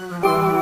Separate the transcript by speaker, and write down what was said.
Speaker 1: Música